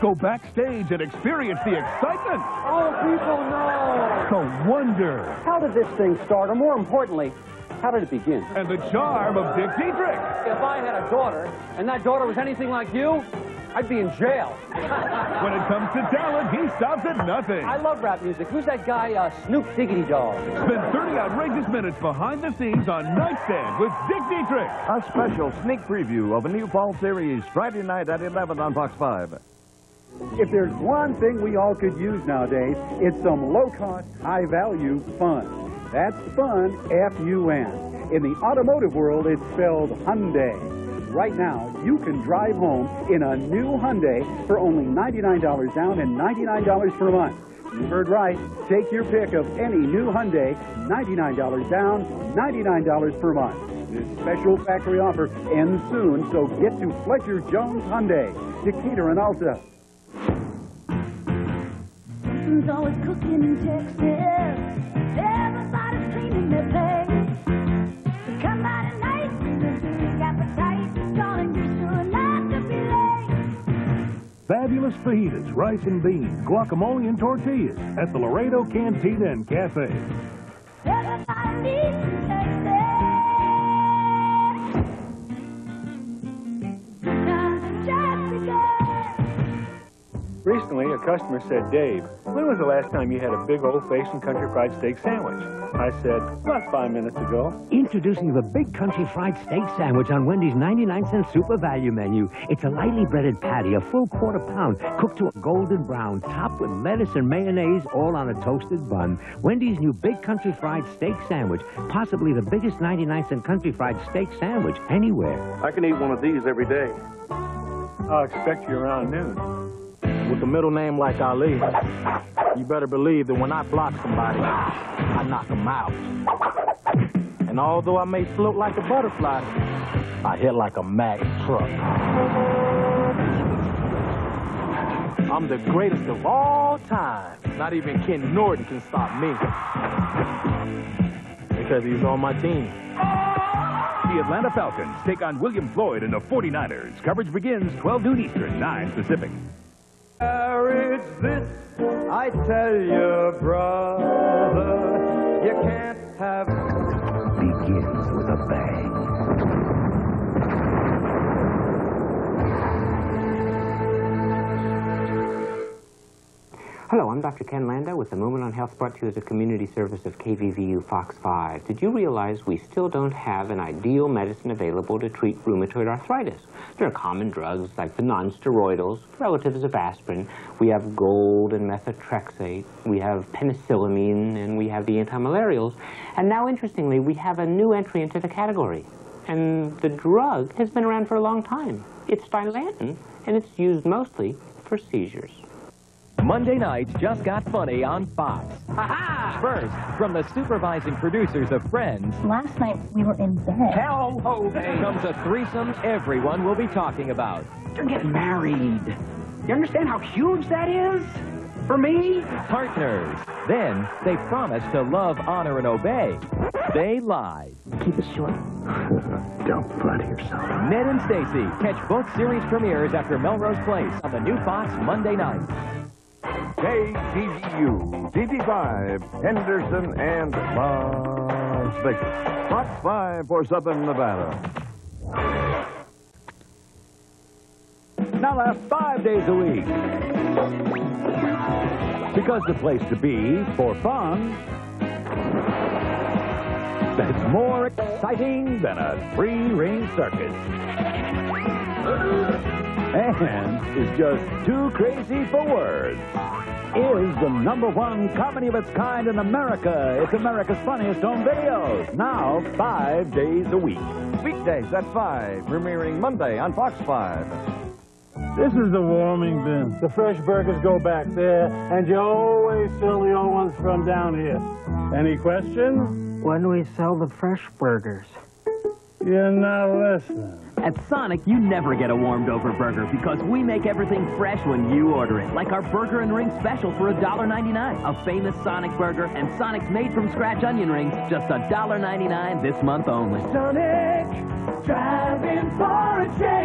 Go backstage and experience the excitement, Oh, people know. the wonder, How did this thing start? Or more importantly, how did it begin? and the charm of Dick Dietrich. If I had a daughter, and that daughter was anything like you, I'd be in jail. When it comes to talent, he stops at nothing. I love rap music. Who's that guy, uh, Snoop Diggity Dog? Spend 30 outrageous minutes behind the scenes on Nightstand with Dick Dietrich. A special sneak preview of a new fall series Friday night at 11 on Fox 5. If there's one thing we all could use nowadays, it's some low-cost, high-value fun. That's fun, F-U-N. In the automotive world, it's spelled Hyundai. Right now, you can drive home in a new Hyundai for only $99 down and $99 per month. You heard right. Take your pick of any new Hyundai, $99 down, $99 per month. This special factory offer ends soon, so get to Fletcher Jones Hyundai, Decatur and Alta. Something's always cooking in Texas. Everybody's cleaning their place. So come by tonight, there's a big appetite. Darling, you sure not to be late. Fabulous fajitas, rice and beans, guacamole and tortillas at the Laredo Cantina and Cafe. Everybody needs some Recently, a customer said, Dave, when was the last time you had a big old-fashioned country fried steak sandwich? I said, about five minutes ago. Introducing the Big Country Fried Steak Sandwich on Wendy's 99 cent super value menu. It's a lightly breaded patty, a full quarter pound, cooked to a golden brown, topped with lettuce and mayonnaise, all on a toasted bun. Wendy's new Big Country Fried Steak Sandwich, possibly the biggest 99 cent country fried steak sandwich anywhere. I can eat one of these every day. I'll expect you around noon. With a middle name like Ali, you better believe that when I block somebody, I knock them out. And although I may float like a butterfly, I hit like a Mack truck. I'm the greatest of all time. Not even Ken Norton can stop me. Because he's on my team. The Atlanta Falcons take on William Floyd and the 49ers. Coverage begins 12 noon Eastern, 9 Pacific. Marriage this, I tell you, brother, you can't have Begins with a bang. Hello, I'm Dr. Ken Landau with the Moment on Health brought to you as a community service of KVVU Fox 5. Did you realize we still don't have an ideal medicine available to treat rheumatoid arthritis? There are common drugs like the nonsteroidals, relatives of aspirin. We have gold and methotrexate. We have penicillamine, and we have the antimalarials. And now, interestingly, we have a new entry into the category. And the drug has been around for a long time. It's Dilantin, and it's used mostly for seizures. Monday nights just got funny on Fox. Ha-ha! First, from the supervising producers of Friends, Last night we were in bed. Hell ho, comes a threesome everyone will be talking about. You're getting married. You understand how huge that is? For me? Partners. Then, they promise to love, honor, and obey. They lied. Keep it short. Don't flatter yourself. Ned and Stacey catch both series premieres after Melrose Place on the new Fox Monday night. KVVU, TV5, Henderson, and Las Vegas. Fox 5 for Southern Nevada. Now last five days a week. Because the place to be for fun that's more exciting than a three-ring circus. And is just too crazy for words. Is the number one comedy of its kind in America. It's America's funniest home videos. Now, five days a week. Weekdays at 5, premiering Monday on Fox 5. This is the warming bin. The fresh burgers go back there, and you always sell the old ones from down here. Any questions? When do we sell the fresh burgers? You're not listening. At Sonic, you never get a warmed over burger because we make everything fresh when you order it. Like our Burger and Ring Special for $1.99. A famous Sonic burger and Sonic's made from scratch onion rings, just $1.99 this month only. Sonic, driving for a change.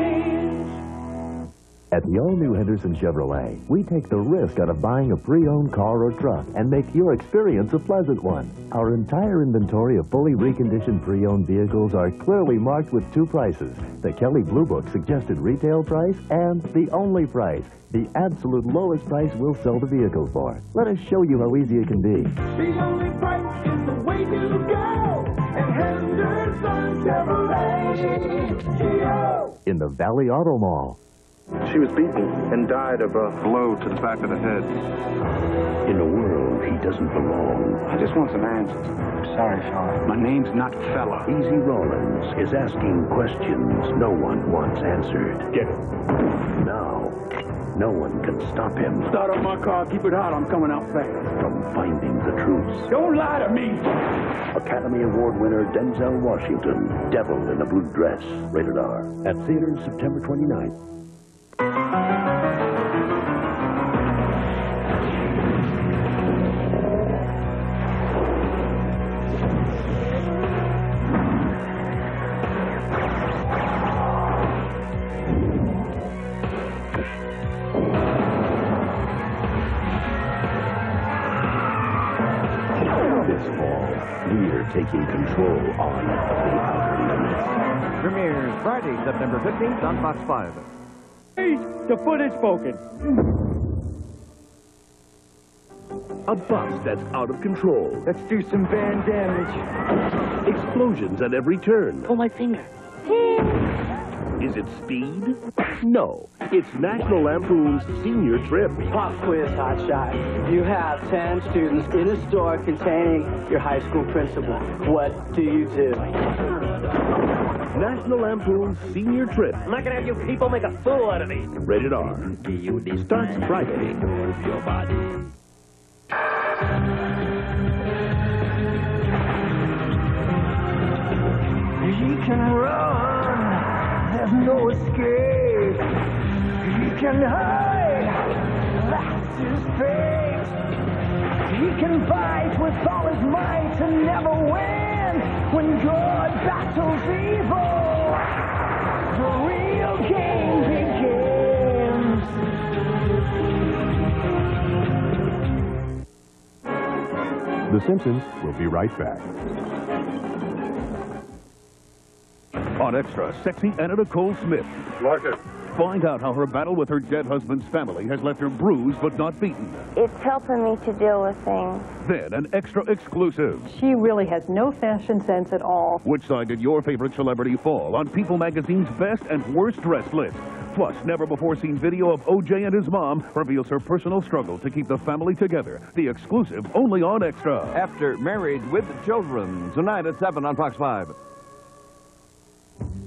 At the all-new Henderson Chevrolet, we take the risk out of buying a pre-owned car or truck and make your experience a pleasant one. Our entire inventory of fully reconditioned pre-owned vehicles are clearly marked with two prices. The Kelley Blue Book suggested retail price and the only price, the absolute lowest price we'll sell the vehicle for. Let us show you how easy it can be. The only price is the way to go. And Henderson Chevrolet. Geo In the Valley Auto Mall. She was beaten and died of a blow to the back of the head. In a world he doesn't belong. I just want some answers. I'm sorry, fella. My name's not fella. Easy Rawlins is asking questions no one wants answered. Get it. Now, no one can stop him Start up my car. Keep it hot. I'm coming out fast. from finding the truth. Don't lie to me. Academy Award winner Denzel Washington, Devil in a Blue Dress, rated R. At theaters September 29th. We're taking control on the outer limits. Premieres Friday, September 15th on Fox 5. Hey, the foot is spoken. A bus that's out of control. Let's do some van damage. Explosions at every turn. Pull my finger. Is it speed? No. It's National Lampoon's senior trip. Pop quiz, hotshot. You have 10 students in a store containing your high school principal. What do you do? National Lampoon's senior trip. I'm not gonna have you people make a fool out of me. Rated R. Starts Friday. Your body. He can run, there's no escape. He can hide, that's his fate. He can fight with all his might and never win. When good battles evil, the real game begins. The Simpsons will be right back. On Extra, sexy Anna Nicole Smith. Like it. Find out how her battle with her dead husband's family has left her bruised but not beaten. It's helping me to deal with things. Then an extra exclusive. She really has no fashion sense at all. Which side did your favorite celebrity fall on People magazine's best and worst dressed list? Plus, never before seen video of OJ and his mom reveals her personal struggle to keep the family together. The exclusive only on Extra. After Married with Children, tonight at 7 on Fox 5.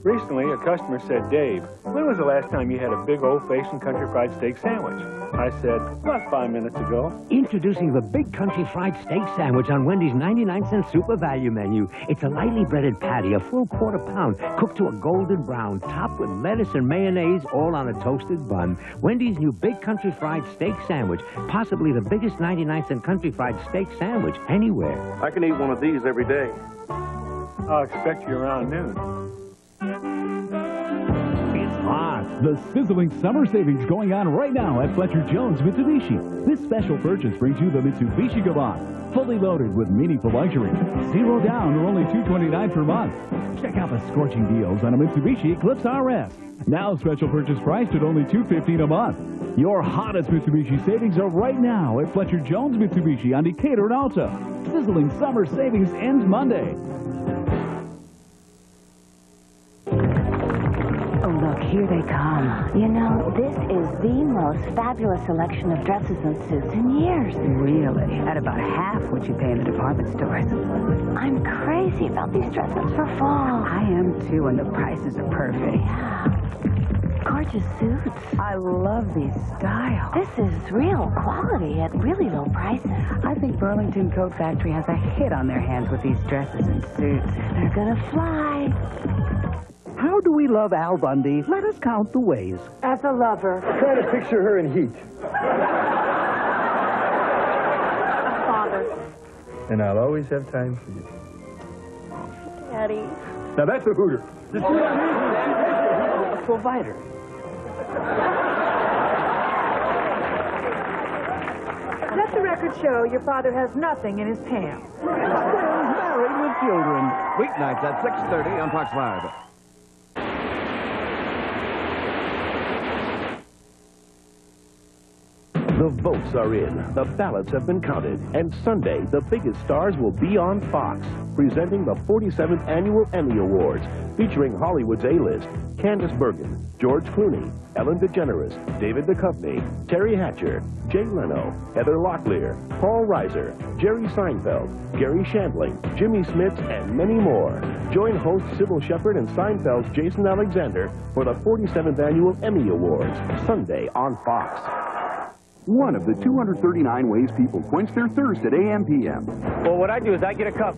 Recently, a customer said, Dave, when was the last time you had a big old-fashioned country fried steak sandwich? I said, about five minutes ago. Introducing the Big Country Fried Steak Sandwich on Wendy's 99 cent super value menu. It's a lightly breaded patty, a full quarter pound, cooked to a golden brown, topped with lettuce and mayonnaise, all on a toasted bun. Wendy's new Big Country Fried Steak Sandwich, possibly the biggest 99 cent country fried steak sandwich anywhere. I can eat one of these every day. I'll expect you around noon. The sizzling summer savings going on right now at Fletcher Jones Mitsubishi. This special purchase brings you the Mitsubishi Galant, fully loaded with meaningful luxury. Zero down or only 229 per month. Check out the scorching deals on a Mitsubishi Eclipse RS. Now special purchase priced at only 215 a month. Your hottest Mitsubishi savings are right now at Fletcher Jones Mitsubishi on Decatur and Alta. Sizzling summer savings ends Monday. Oh, look, here they come. You know, this is the most fabulous selection of dresses and suits in years. Really? At about half what you pay in the department stores. I'm crazy about these dresses for fall. I am too, and the prices are perfect. Yeah. Gorgeous suits. I love these styles. This is real quality at really low prices. I think Burlington Coat Factory has a hit on their hands with these dresses and suits. They're gonna fly. How do we love Al Bundy? Let us count the ways. As a lover. Try to picture her in heat. Father. And I'll always have time for you. Daddy. Now that's a hooter. You see what I mean? A provider. Let the record show your father has nothing in his pants. Married with children. Weeknights at 6.30 on Fox Five. The votes are in, the ballots have been counted, and Sunday, the biggest stars will be on Fox, presenting the 47th Annual Emmy Awards, featuring Hollywood's A-list, Candice Bergen, George Clooney, Ellen DeGeneres, David Duchovny, Teri Hatcher, Jay Leno, Heather Locklear, Paul Reiser, Jerry Seinfeld, Garry Shandling, Jimmy Smits, and many more. Join host Cybill Shepherd and Seinfeld's Jason Alexander for the 47th Annual Emmy Awards, Sunday on Fox. One of the 239 ways people quench their thirst at AM PM. Well, what I do is I get a cup.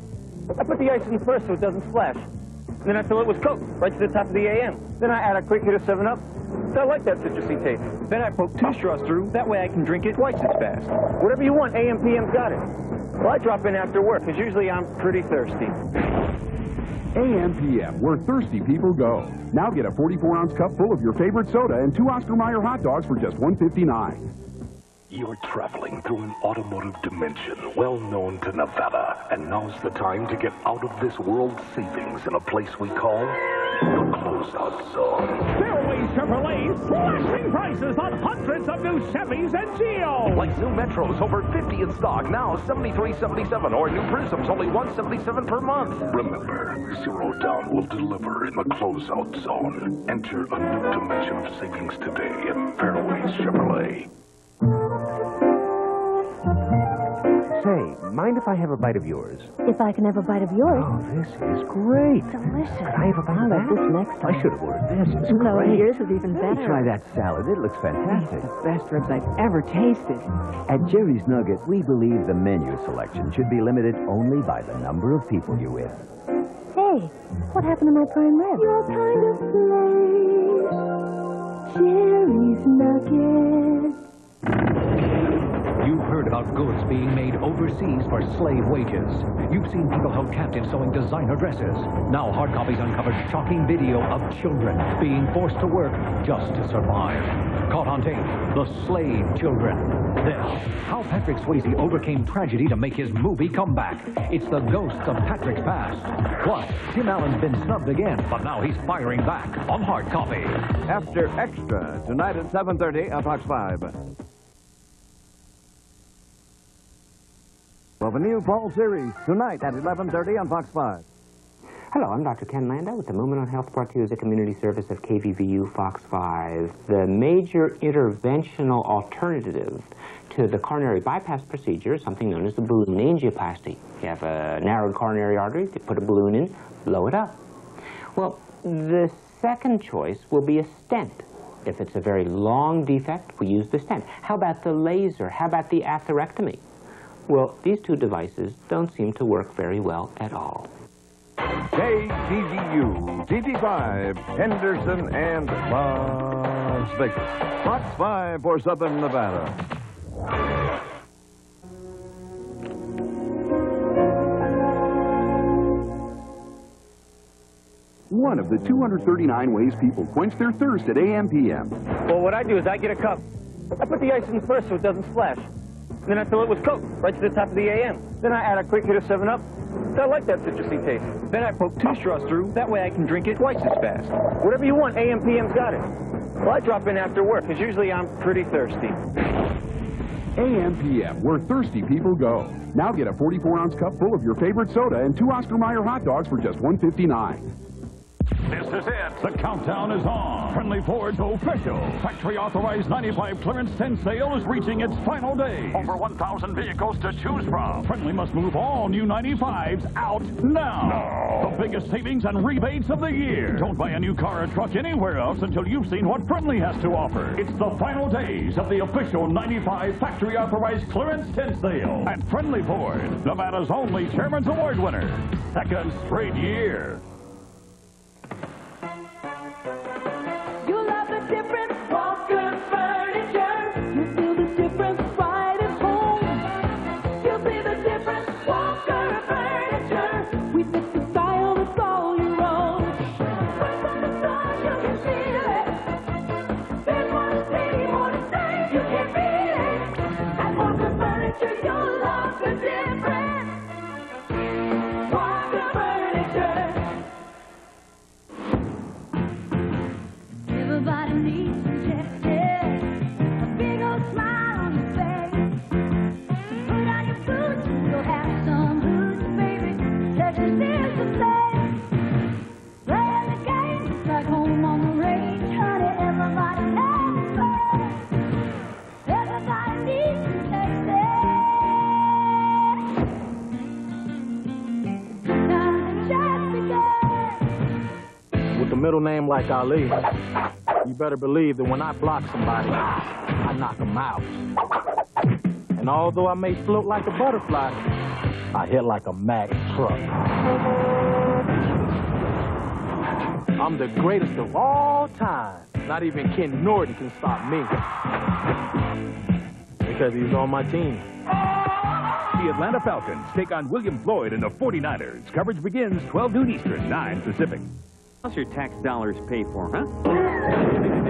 I put the ice in first so it doesn't splash. Then I fill it with Coke right to the top of the AM. Then I add a quick hit of 7-Up. So I like that citrusy taste. Then I poke two straws through. That way I can drink it twice as fast. Whatever you want, AM PM's got it. Well, I drop in after work because usually I'm pretty thirsty. AM PM, where thirsty people go. Now get a 44-ounce cup full of your favorite soda and two Oscar Mayer hot dogs for just $1.59. You're traveling through an automotive dimension well known to Nevada, and now's the time to get out of this world savings in a place we call the Closeout Zone. Fairway Chevrolet's slashing prices on hundreds of new Chevys and Geos. Like new Metros, over 50 in stock, now 73.77, or new Prizms, only 177 per month. Remember, Zero Down will deliver in the Closeout Zone. Enter a new dimension of savings today at Fairway Chevrolet. Say, mind if I have a bite of yours? If I can have a bite of yours. Oh, this is great. Delicious. Could I have a bite I'll of that? this next time. I should have ordered this. It's No, great. yours is even Let me better. try that salad. It looks fantastic. The best ribs I've ever tasted. At Jerry's Nugget, we believe the menu selection should be limited only by the number of people you're with. Hey, what happened to my prime rib? Your kind of place. Jerry's Nuggets. About goods being made overseas for slave wages. You've seen people held captive sewing designer dresses. Now Hard Copy's uncovered shocking video of children being forced to work just to survive. Caught on tape, the slave children. Then, how Patrick Swayze overcame tragedy to make his movie comeback. It's the ghosts of Patrick's past. Plus, Tim Allen's been snubbed again, but now he's firing back on hard copy. After Extra, tonight at 7.30 on uh, Fox 5. Well, the new fall series, tonight at 11.30 on Fox 5. Hello, I'm Dr. Ken Landa with the Movement on Health brought to you as a community service of KVVU Fox 5. The major interventional alternative to the coronary bypass procedure is something known as the balloon angioplasty. You have a narrowed coronary artery, they put a balloon in, blow it up. Well, the second choice will be a stent. If it's a very long defect, we use the stent. How about the laser? How about the atherectomy? Well, these two devices don't seem to work very well at all. KVVU, TV5, Henderson, and Las Vegas. Fox 5 for Southern Nevada. One of the 239 ways people quench their thirst at AM PM. Well, what I do is I get a cup. I put the ice in first so it doesn't splash. Then I fill it with Coke right to the top of the AM. Then I add a quick hit of 7-Up. I like that citrusy taste. Then I poke two straws through. That way I can drink it twice as fast. Whatever you want, AM PM's got it. Well, I drop in after work because usually I'm pretty thirsty. AM PM, where thirsty people go. Now get a 44-ounce cup full of your favorite soda and two Oscar Mayer hot dogs for just $1.59. This is it. The countdown is on. Friendly Ford's official factory authorized 95 clearance 10 sale is reaching its final day. Over 1,000 vehicles to choose from. Friendly must move all new 95s out now. The biggest savings and rebates of the year. Don't buy a new car or truck anywhere else until you've seen what Friendly has to offer. It's the final days of the official 95 factory authorized clearance 10 sale at Friendly Ford, Nevada's only Chairman's Award winner. Second straight year. Difference middle name like Ali, you better believe that when I block somebody, I knock them out. And although I may float like a butterfly, I hit like a Mack truck. I'm the greatest of all time. Not even Ken Norton can stop me. Because he's on my team. The Atlanta Falcons take on William Floyd and the 49ers. Coverage begins 12 noon Eastern, 9 Pacific. How's your tax dollars pay for, huh?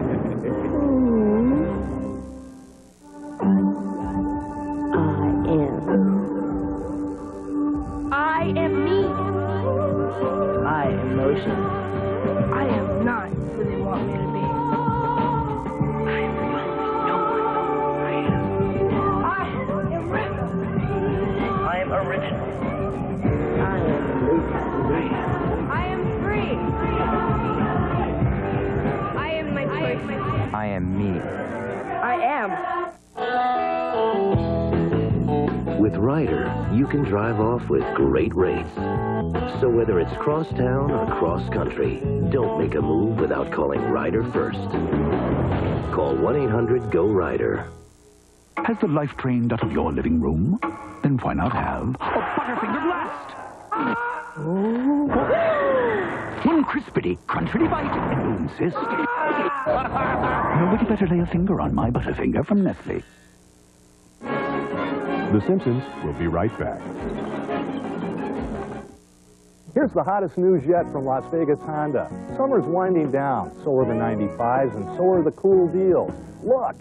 Am me. I am. With Ryder, you can drive off with great rates. So whether it's crosstown or cross country, don't make a move without calling Ryder first. Call 1-800-GO-RYDER. Has the life train dotted your living room? Then why not have a Butterfinger Blast? One crispity, crunchity bite, and you insist. Nobody better lay a finger on my Butterfinger from Nestle. The Simpsons will be right back. Here's the hottest news yet from Las Vegas Honda. Summer's winding down. So are the 95s and so are the cool deals. Look,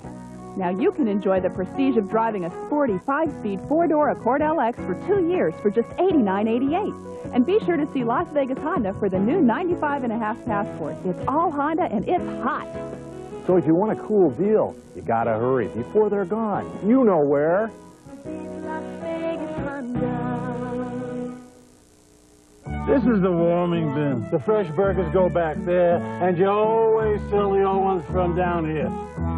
Now you can enjoy the prestige of driving a sporty five-speed four-door Accord LX for two years for just $89.88. And be sure to see Las Vegas Honda for the new 95 and a half Passport. It's all Honda and it's hot. so if you want a cool deal, you gotta hurry before they're gone. You know where. This is the warming bin. The fresh burgers go back there, and you always sell the old ones from down here.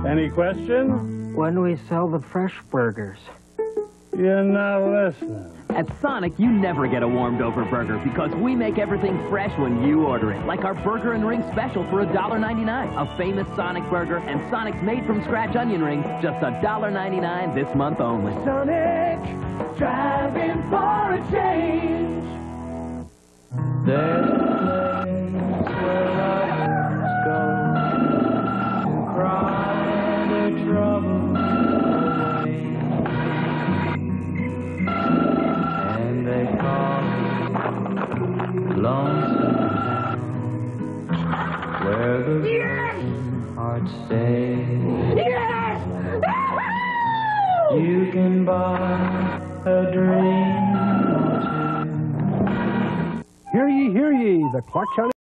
Any questions? When do we sell the fresh burgers? You're not listening. At Sonic, you never get a warmed over burger because we make everything fresh when you order it. Like our burger and ring special for $1.99. A famous Sonic burger and Sonic's made from scratch onion rings, just $1.99 this month only. Sonic, driving for a change. There's a place where lovers go to cry their troubles away. And they call it Lonesome Town, where the broken hearts stay. You can buy a dream. Hear ye, hear ye, the Clark County.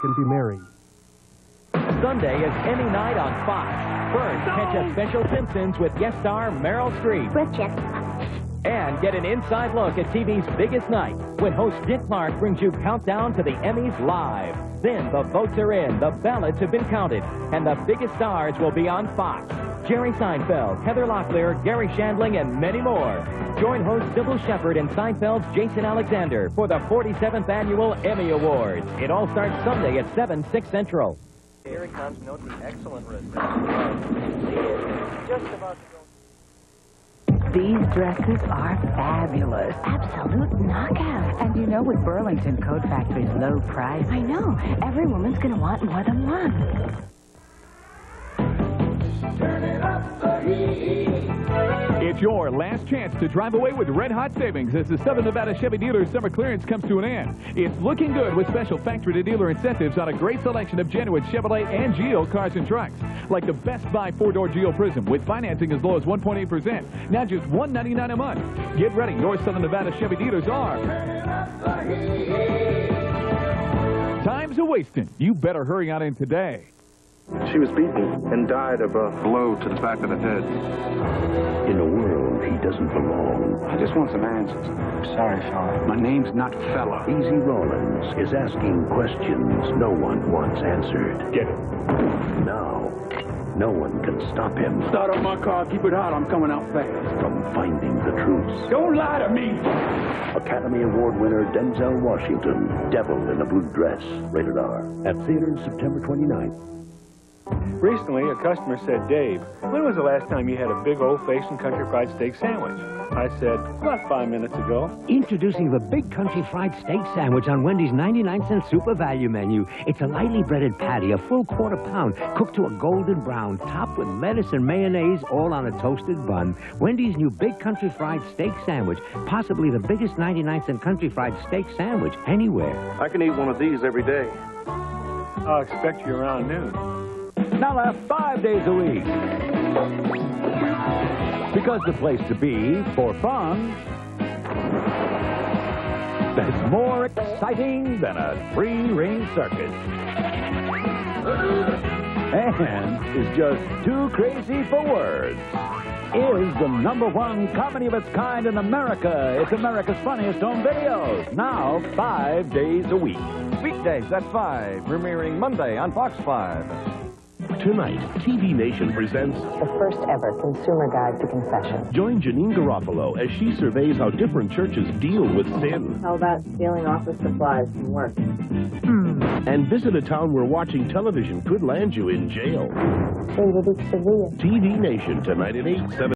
can be married. Sunday is Emmy night on Fox. First, catch a special Simpsons with guest star Meryl Streep. And get an inside look at TV's biggest night when host Dick Clark brings you Countdown to the Emmys live. Then the votes are in, the ballots have been counted, and the biggest stars will be on Fox. Jerry Seinfeld, Heather Locklear, Garry Shandling, and many more. Join host Cybill Shepherd and Seinfeld's Jason Alexander for the 47th Annual Emmy Awards. It all starts Sunday at 7, 6 Central. Here it comes. Note the excellent wrist. Just about to go. These dresses are fabulous. Absolute knockout. And you know, with Burlington Coat Factory's low price. I know. Every woman's going to want more than one. It's your last chance to drive away with red hot savings as the Southern Nevada Chevy Dealers summer clearance comes to an end. It's looking good with special factory to dealer incentives on a great selection of genuine Chevrolet and Geo cars and trucks. Like the Best Buy four-door Geo Prizm with financing as low as 1.8%. Now just 199 a month. Get ready. Your Southern Nevada Chevy dealers are. Time's a wasting. You better hurry on in today. She was beaten and died of a blow to the back of the head. In a world he doesn't belong. I just want some answers. I'm Sorry, fella. My name's not fella. Easy Rawlins is asking questions no one wants answered. Get it. Now, no one can stop him Start up my car. Keep it hot. I'm coming out fast. from finding the truth. Don't lie to me. Academy Award winner Denzel Washington, Devil in a Blue Dress, rated R. At theaters September 29th. Recently, a customer said, Dave, when was the last time you had a big old-fashioned country fried steak sandwich? I said, about five minutes ago. Introducing the Big Country Fried Steak Sandwich on Wendy's 99 cent super value menu. It's a lightly breaded patty, a full quarter pound, cooked to a golden brown, topped with lettuce and mayonnaise, all on a toasted bun. Wendy's new Big Country Fried Steak Sandwich, possibly the biggest 99 cent country fried steak sandwich anywhere. I can eat one of these every day. I'll expect you around noon. Now five days a week. Because the place to be for fun that's more exciting than a three-ring circus. And is just too crazy for words. Is the number one comedy of its kind in America. It's America's funniest home videos. Now, five days a week. Weekdays at 5, premiering Monday on Fox 5. Tonight, TV Nation presents The first ever consumer guide to confession. Join Janeane Garofalo as she surveys how different churches deal with sin. How about stealing office supplies from work? Hmm. And visit a town where watching television could land you in jail. Sevilla. TV Nation tonight at 8, 7.